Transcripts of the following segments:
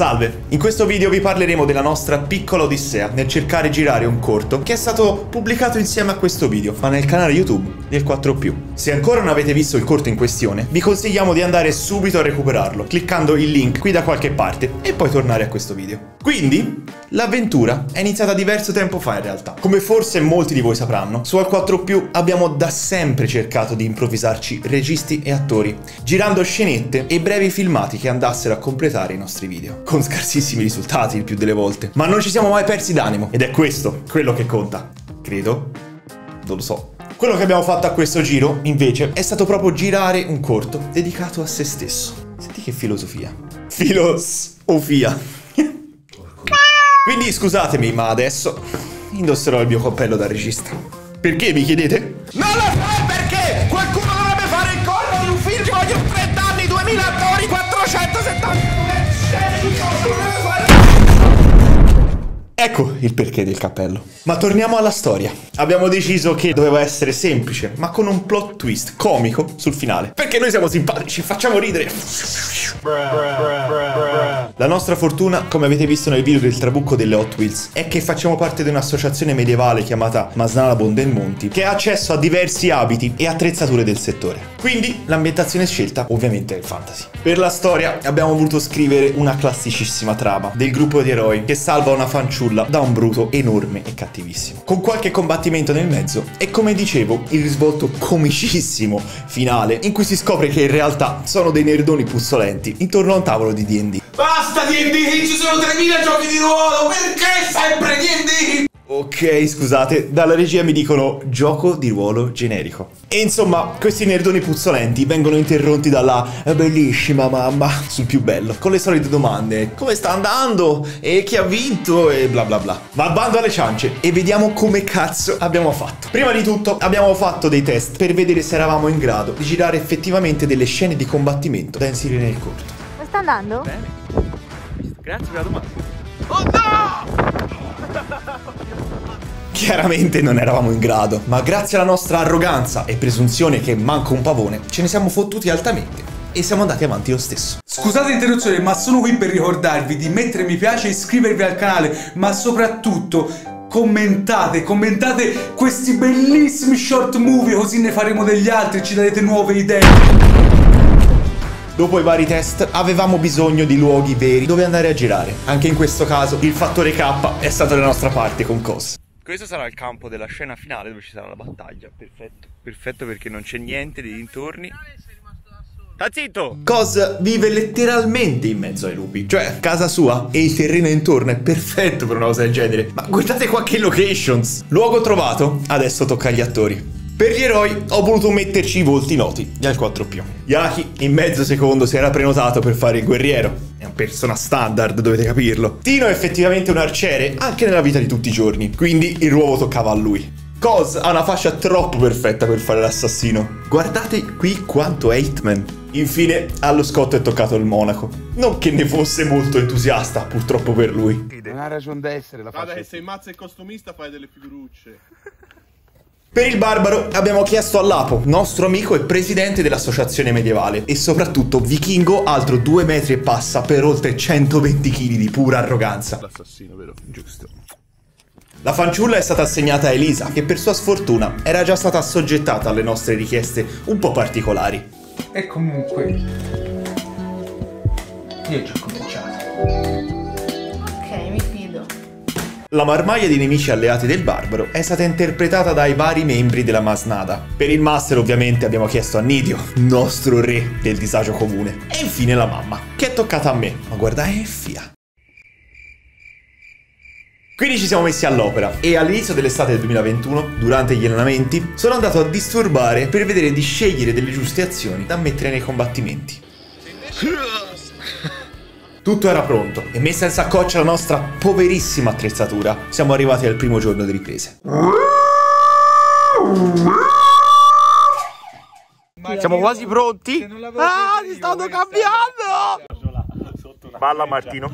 Salve, in questo video vi parleremo della nostra piccola odissea nel cercare di girare un corto che è stato pubblicato insieme a questo video, ma nel canale YouTube del 4più. Se ancora non avete visto il corto in questione, vi consigliamo di andare subito a recuperarlo, cliccando il link qui da qualche parte e poi tornare a questo video. Quindi, l'avventura è iniziata diverso tempo fa in realtà. Come forse molti di voi sapranno, su Al 4più abbiamo da sempre cercato di improvvisarci registi e attori, girando scenette e brevi filmati che andassero a completare i nostri video, con scarsissimi risultati il più delle volte. Ma non ci siamo mai persi d'animo ed è questo quello che conta. Credo. Non lo so. Quello che abbiamo fatto a questo giro, invece, è stato proprio girare un corto dedicato a se stesso. Senti che filosofia. Filosofia. Quindi scusatemi, ma adesso indosserò il mio cappello da regista. Perché mi chiedete? Non lo so Ecco il perché del cappello. Ma torniamo alla storia. Abbiamo deciso che doveva essere semplice, ma con un plot twist comico sul finale. Perché noi siamo simpatici, facciamo ridere. La nostra fortuna, come avete visto nel video del trabucco delle Hot Wheels, è che facciamo parte di un'associazione medievale chiamata Masnala Bondelmonti, che ha accesso a diversi abiti e attrezzature del settore. Quindi l'ambientazione scelta ovviamente è fantasy. Per la storia abbiamo voluto scrivere una classicissima trama del gruppo di eroi che salva una fanciulla da un bruto enorme e cattivissimo. Con qualche combattimento nel mezzo e come dicevo il risvolto comicissimo finale in cui si scopre che in realtà sono dei nerdoni puzzolenti intorno a un tavolo di D&D. Basta D&D! Ci sono 3000 giochi di ruolo! Perché sempre D&D? Ok, scusate, dalla regia mi dicono gioco di ruolo generico. E insomma, questi nerdoni puzzolenti vengono interrotti dalla "È bellissima mamma sul più bello, con le solite domande. Come sta andando? E chi ha vinto? E bla bla bla. Ma bando alle ciance e vediamo come cazzo abbiamo fatto. Prima di tutto abbiamo fatto dei test per vedere se eravamo in grado di girare effettivamente delle scene di combattimento da inserire nel corto. Sta andando? Bene. Grazie per la domanda. Oh no! Chiaramente non eravamo in grado, ma grazie alla nostra arroganza e presunzione che manca un pavone, ce ne siamo fottuti altamente e siamo andati avanti lo stesso. Scusate l'interruzione, ma sono qui per ricordarvi di mettere mi piace e iscrivervi al canale, ma soprattutto commentate, commentate questi bellissimi short movie così ne faremo degli altri e ci darete nuove idee. Dopo i vari test avevamo bisogno di luoghi veri dove andare a girare. Anche in questo caso il fattore K è stato dalla nostra parte con COS. Questo sarà il campo della scena finale dove ci sarà la battaglia. Perfetto. Perfetto perché non c'è niente dei dintorni. Sta zitto! COS vive letteralmente in mezzo ai lupi. Cioè, casa sua e il terreno intorno è perfetto per una cosa del genere. Ma guardate qua che locations! Luogo trovato, adesso tocca agli attori. Per gli eroi ho voluto metterci i volti noti del 4 Yaki in mezzo secondo si era prenotato per fare il guerriero. È una persona standard, dovete capirlo. Tino è effettivamente un arciere, anche nella vita di tutti i giorni, quindi il ruolo toccava a lui. Koz ha una fascia troppo perfetta per fare l'assassino. Guardate qui quanto è Hitman. Infine, allo Scotto è toccato il monaco. Non che ne fosse molto entusiasta, purtroppo per lui. Non ha ragione d'essere la Guarda faccia. che sei mazza e costumista fai delle figurucce. Per il barbaro abbiamo chiesto all'Apo, nostro amico e presidente dell'associazione medievale, e soprattutto vichingo altro due metri e passa per oltre 120 kg di pura arroganza. L'assassino, vero? Giusto. La fanciulla è stata assegnata a Elisa, che per sua sfortuna era già stata assoggettata alle nostre richieste un po' particolari. E comunque... Io ho già cominciato. La marmaglia di nemici alleati del barbaro è stata interpretata dai vari membri della Masnada. Per il master ovviamente abbiamo chiesto a Nidio, nostro re del disagio comune. E infine la mamma, che è toccata a me. Ma guarda Effia. Quindi ci siamo messi all'opera e all'inizio dell'estate del 2021, durante gli allenamenti, sono andato a disturbare per vedere di scegliere delle giuste azioni da mettere nei combattimenti. Tutto era pronto e messa in saccoccia la nostra poverissima attrezzatura, siamo arrivati al primo giorno di riprese. Siamo quasi pronti. Ah, si stanno cambiando! Balla Martino.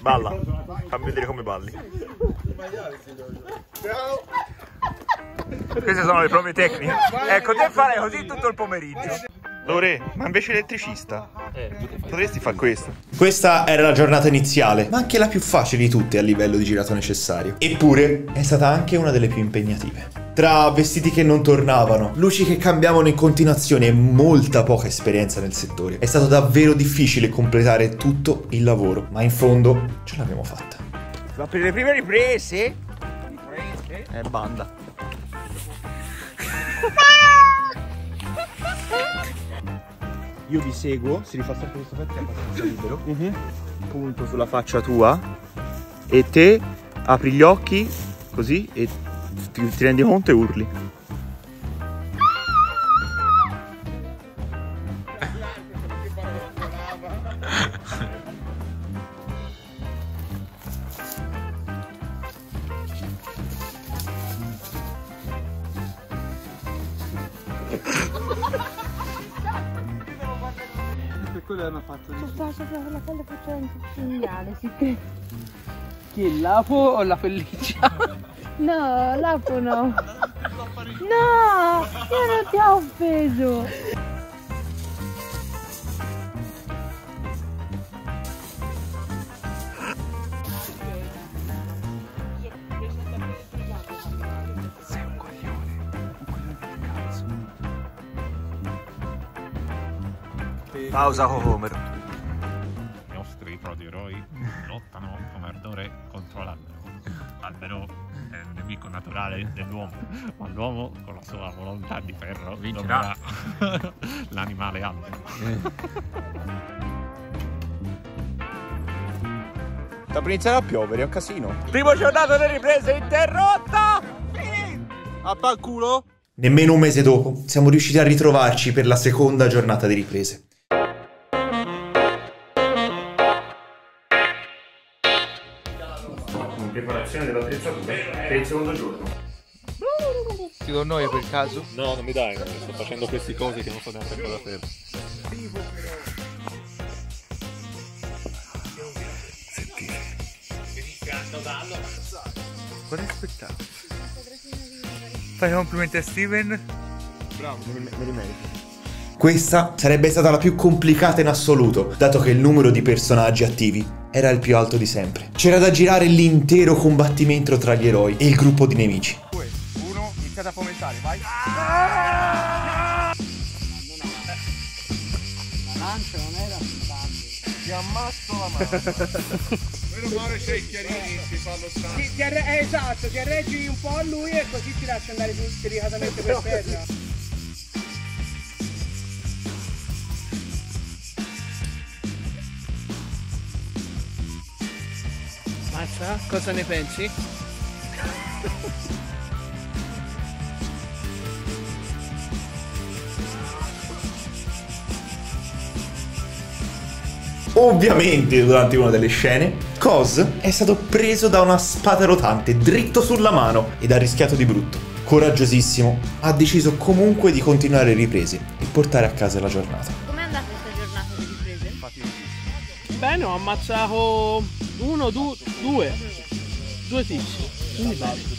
Balla. Fammi vedere come balli. Queste sono le prove tecniche. Ecco, te fare così tutto il pomeriggio. Lore, ma invece elettricista? Potresti fare questo. Questa era la giornata iniziale, ma anche la più facile di tutte a livello di girato necessario. Eppure è stata anche una delle più impegnative. Tra vestiti che non tornavano, luci che cambiavano in continuazione e molta poca esperienza nel settore, è stato davvero difficile completare tutto il lavoro, ma in fondo ce l'abbiamo fatta. Ma per le prime riprese? Riprese? È banda. Io vi seguo, si rifà sempre questo pezzo che è abbastanza libero. Punto sulla faccia tua e te apri gli occhi così e ti, ti rendi conto e urli. Sopra, sopra quella pelle faccio un segnale, sì che... Chi è l'apo o la pelliccia? No, l'apo no. No, io non ti ho offeso. Pausa Homer. I nostri eroi lottano con ardore contro l'albero. L'albero è il nemico naturale dell'uomo, ma l'uomo con la sua volontà di ferro Vincerà. l'animale albero. Sta per iniziare a piovere, è un casino. Primo giornata delle riprese interrotta! A culo? Nemmeno un mese dopo siamo riusciti a ritrovarci per la seconda giornata di riprese. Preparazione dell'attrezzatura per il secondo giorno. Ti do noi per caso? No, non mi dai, sto facendo queste cose che non so neanche cosa fare. Quale spettacolo? Fai complimenti a Steven? Me li meriti. Questa sarebbe stata la più complicata in assoluto, dato che il numero di personaggi attivi era il più alto di sempre. C'era da girare l'intero combattimento tra gli eroi e il gruppo di nemici. Due, uno, iniziate a fomentare, vai! Ti ammazzo la mano. Meno male c'è i chiarini, si fa lo stanco. Ti, ti eh, esatto, ti arreggi un po' a lui e così ti lascia andare su delicatamente per terra. Mazza, cosa ne pensi? Ovviamente, durante una delle scene, Cos è stato preso da una spada rotante dritto sulla mano ed ha rischiato di brutto. Coraggiosissimo, ha deciso comunque di continuare le riprese e portare a casa la giornata. Com'è andata questa giornata di riprese? Bene, ho ammazzato uno, du- due. Due tizi. Quindi bene.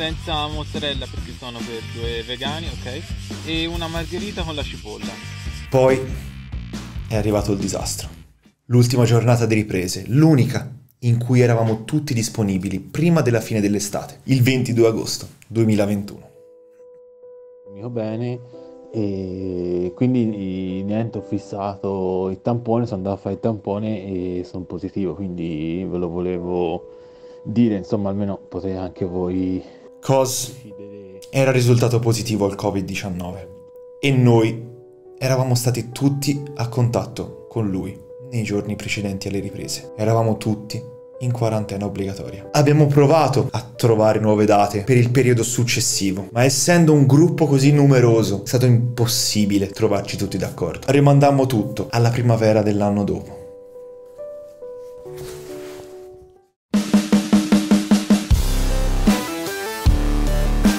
senza mozzarella perché sono per due vegani, ok? E una margherita con la cipolla. Poi è arrivato il disastro. L'ultima giornata di riprese, l'unica in cui eravamo tutti disponibili prima della fine dell'estate, il 22 agosto 2021. Mio bene e quindi niente ho fissato il tampone sono andato a fare il tampone e sono positivo quindi ve lo volevo dire insomma almeno potete anche voi Cos era risultato positivo al Covid-19 e noi eravamo stati tutti a contatto con lui nei giorni precedenti alle riprese. Eravamo tutti in quarantena obbligatoria. Abbiamo provato a trovare nuove date per il periodo successivo, ma essendo un gruppo così numeroso è stato impossibile trovarci tutti d'accordo. Rimandammo tutto alla primavera dell'anno dopo.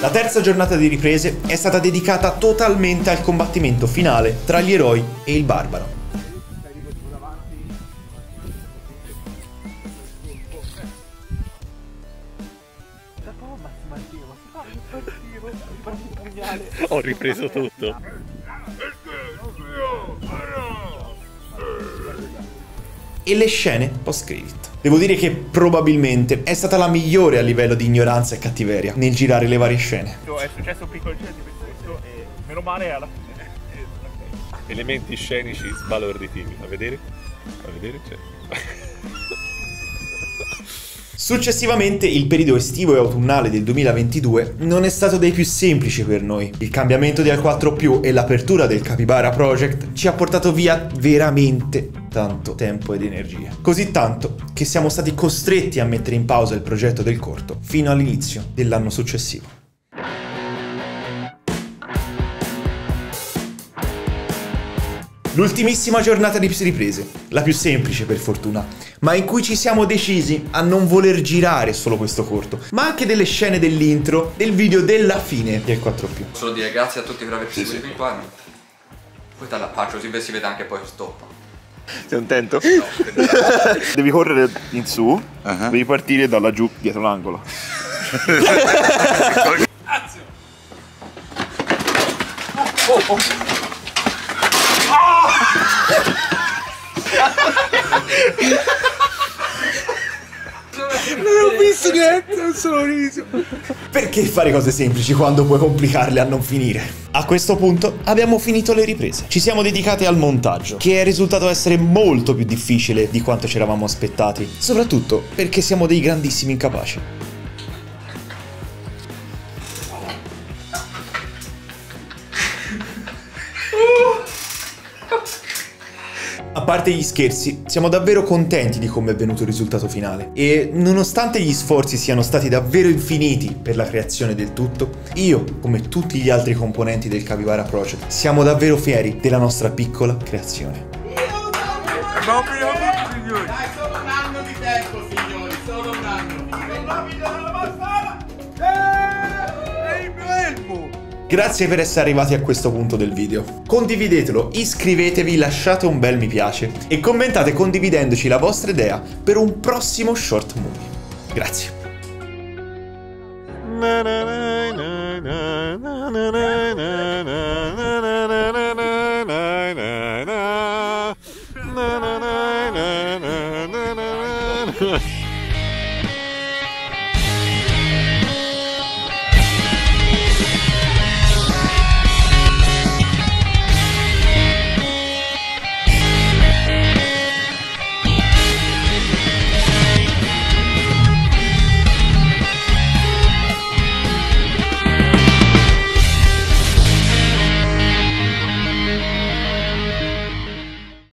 La terza giornata di riprese è stata dedicata totalmente al combattimento finale tra gli eroi e il barbaro. Ho ripreso tutto. E le scene post-credit. Devo dire che probabilmente è stata la migliore a livello di ignoranza e cattiveria nel girare le varie scene. È successo un piccolo questo e meno male alla fine. Elementi scenici sbalorditivi. A vedere? A vedere? C'è. Successivamente il periodo estivo e autunnale del 2022 non è stato dei più semplici per noi. Il cambiamento di Al4 e l'apertura del Capybara Project ci ha portato via veramente tanto tempo ed energia. Così tanto che siamo stati costretti a mettere in pausa il progetto del corto fino all'inizio dell'anno successivo. L'ultimissima giornata di riprese, la più semplice per fortuna, ma in cui ci siamo decisi a non voler girare solo questo corto, ma anche delle scene dell'intro del video della fine del 4 Solo dire grazie a tutti per aver seguito sì, sì. qua. Poi te la faccio così si vede anche poi stop. Sei contento? No, devi correre in su, uh-huh. devi partire da laggiù dietro l'angolo. Azione! Oh, oh. Non ho visto niente, non sono riso. Perché fare cose semplici quando puoi complicarle a non finire? A questo punto abbiamo finito le riprese. Ci siamo dedicati al montaggio, che è risultato essere molto più difficile di quanto ci eravamo aspettati, soprattutto perché siamo dei grandissimi incapaci. A parte gli scherzi, siamo davvero contenti di come è venuto il risultato finale e nonostante gli sforzi siano stati davvero infiniti per la creazione del tutto, io, come tutti gli altri componenti del Capybara Project, siamo davvero fieri della nostra piccola creazione. Grazie per essere arrivati a questo punto del video. Condividetelo, iscrivetevi, lasciate un bel mi piace e commentate condividendoci la vostra idea per un prossimo short movie. Grazie.